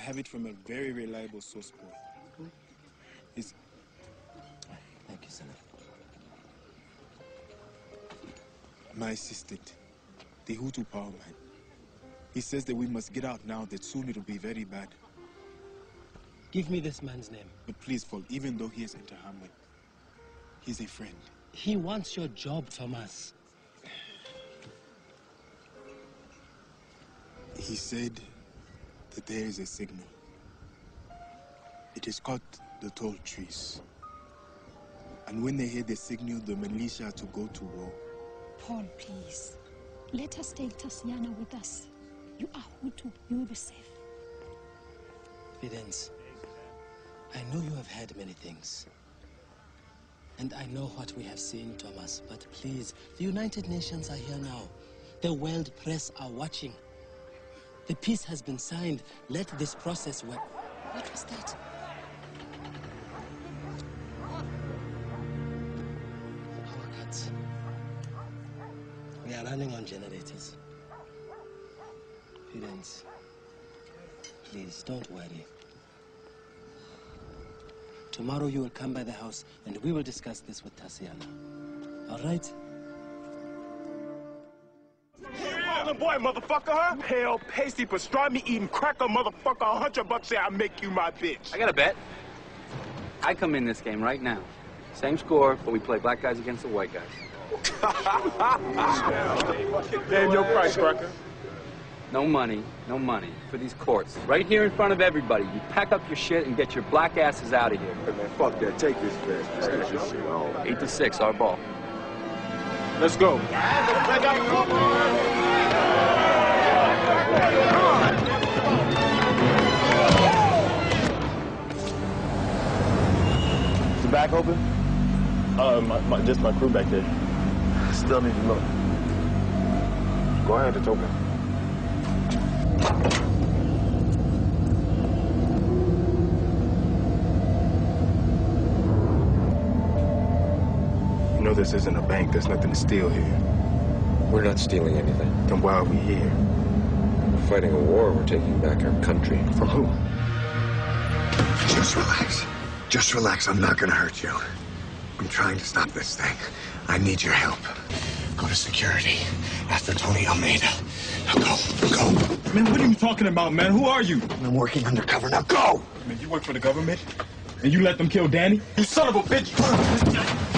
I have it from a very reliable source, boy. It's Thank you, Senator. my assistant, the Hutu power man. He says that we must get out now, that soon it'll be very bad. Give me this man's name. But please, Paul, even though he is Interahamwe, he's a friend. He wants your job, Thomas. He said that there is a signal. It is called the tall trees. And when they hear the signal, the militia are to go to war. Paul, please. Let us take Tasiana with us. You are Hutu. You will be safe. Vidence, I know you have heard many things. And I know what we have seen, Thomas. But please, the United Nations are here now. The world press are watching. The peace has been signed. Let this process work. What was that? Power cuts. We are running on generators. Vidence, please don't worry. Tomorrow you will come by the house and we will discuss this with Tasiana. All right? Golden boy, motherfucker, huh? Pale, pasty, pastrami eating cracker, motherfucker. A hundred bucks say I make you my bitch. I got a bet. I come in this game right now. Same score, but we play black guys against the white guys. Damn your price, cracker. No money, no money for these courts. Right here in front of everybody. You pack up your shit and get your black asses out of here. Hey, man, fuck that. Take this bet. Take this shit home. Eight to six, our ball. Let's go. Is the back open? Uh, my, my, just my crew back there. Still need to look. Go ahead, it's open. You know this isn't a bank. There's nothing to steal here. We're not stealing anything. Then why are we here? We're fighting a war. We're taking back our country. From who? Just relax. Just relax. I'm not gonna hurt you. I'm trying to stop this thing. I need your help. Go to security. After Tony Almeida. Now go. Go. Man, what are you talking about, man? Who are you? I'm working undercover. Now go! Man, you work for the government? And you let them kill Danny? You son of a bitch!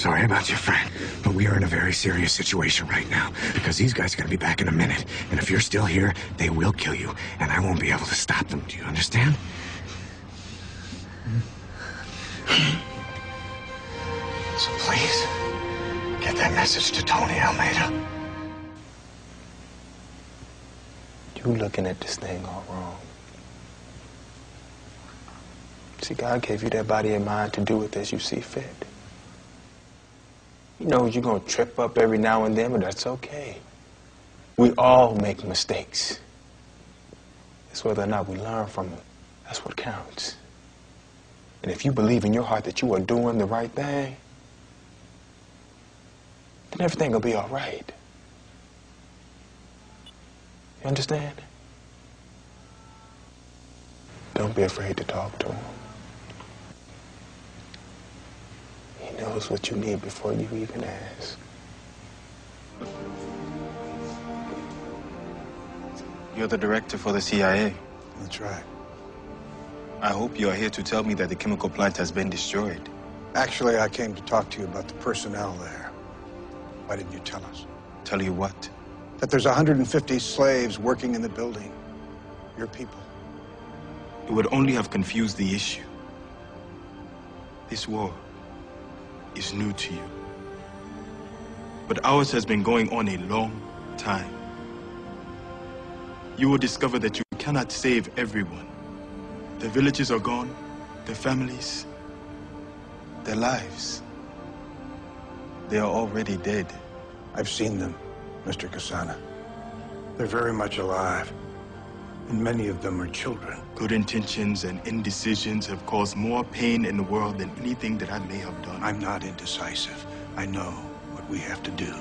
Sorry about your friend, but we are in a very serious situation right now because these guys are going to be back in a minute. And if you're still here, they will kill you, and I won't be able to stop them. Do you understand? So please, get that message to Tony Almeida. You're looking at this thing all wrong. See, God gave you that body and mind to do it as you see fit. He knows you're going to trip up every now and then, but that's okay. We all make mistakes. It's whether or not we learn from them. That's what counts. And if you believe in your heart that you are doing the right thing, then everything will be all right. You understand? Don't be afraid to talk to him. He knows what you need before you even ask. You're the director for the CIA. That's right. I hope you are here to tell me that the chemical plant has been destroyed. Actually, I came to talk to you about the personnel there. Why didn't you tell us? Tell you what? That there's 150 slaves working in the building. Your people. It would only have confused the issue. This war is new to you. But ours has been going on a long time. You will discover that you cannot save everyone. The villages are gone, their families, their lives. They are already dead. I've seen them, Mr. Kasana. They're very much alive. And many of them are children. Good intentions and indecisions have caused more pain in the world than anything that I may have done. I'm not indecisive. I know what we have to do.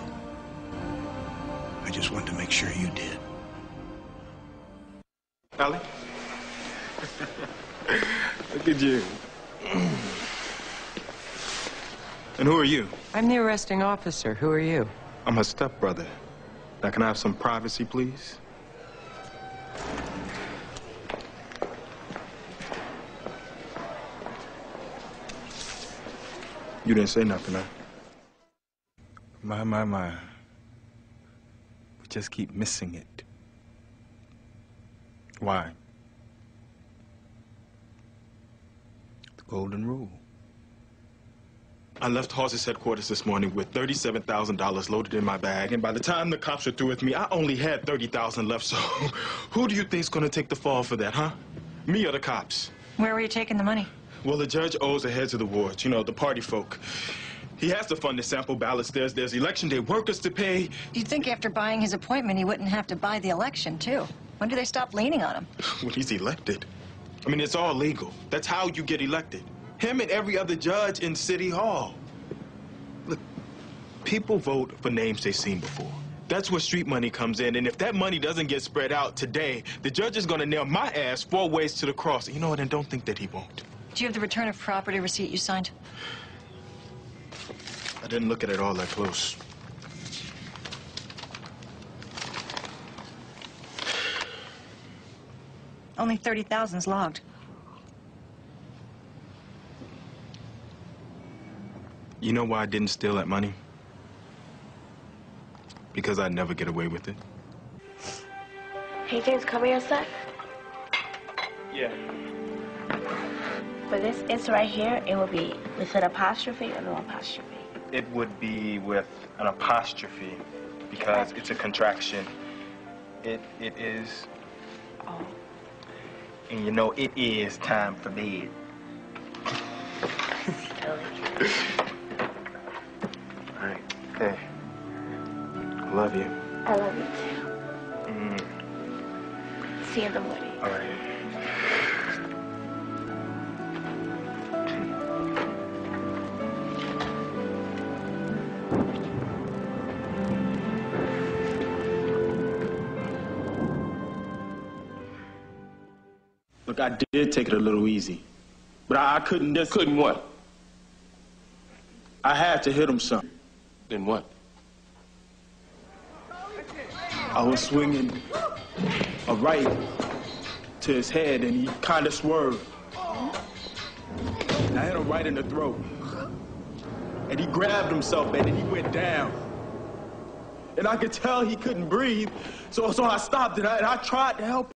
I just wanted to make sure you did. Allie? Look at you. And who are you? I'm the arresting officer. Who are you? I'm her stepbrother. Now, can I have some privacy, please? You didn't say nothing, huh? My, my, my. We just keep missing it. Why? The golden rule. I left Hawes' headquarters this morning with $37,000 loaded in my bag, and by the time the cops were through with me, I only had 30000 left, so who do you think's gonna take the fall for that, huh? Me or the cops? Where were you taking the money? Well, the judge owes the heads of the wards, you know, the party folk. He has to fund the sample ballots. There's, there's election day workers to pay. You'd think after buying his appointment, he wouldn't have to buy the election, too. When do they stop leaning on him? when he's elected. I mean, it's all legal. That's how you get elected. Him and every other judge in City Hall. Look, people vote for names they've seen before. That's where street money comes in. And if that money doesn't get spread out today, the judge is going to nail my ass four ways to the cross. You know what? And don't think that he won't. Do you have the return of property receipt you signed? I didn't look at it all that close. Only 30,000's logged. You know why I didn't steal that money? Because I'd never get away with it. Hey, James, come here a sec. Yeah. For this it's right here, it would be with an apostrophe or no apostrophe. It would be with an apostrophe because it's a contraction. It it is. Oh. And you know it is time for bed. All right. Hey. I love you. I love you too. Mm. See you in the morning. All right. Look, I did take it a little easy, but I, I couldn't just. Couldn't what? I had to hit him some. Then what? I was swinging a right to his head, and he kind of swerved. And I hit him right in the throat. And he grabbed himself, and then he went down. And I could tell he couldn't breathe, so, so I stopped, and I, and I tried to help